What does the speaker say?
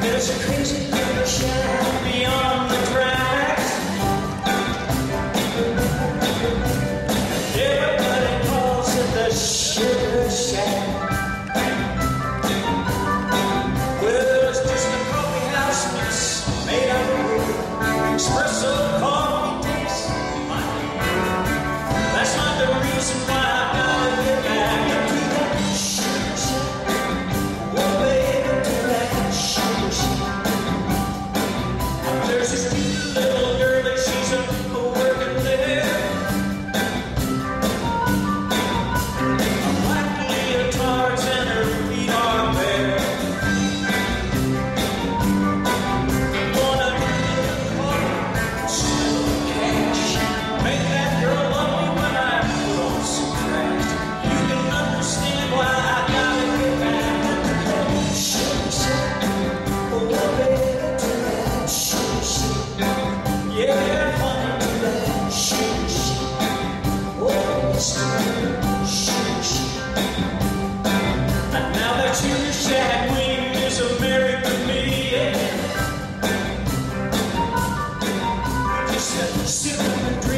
There's a crazy girl, Sit, sit, sit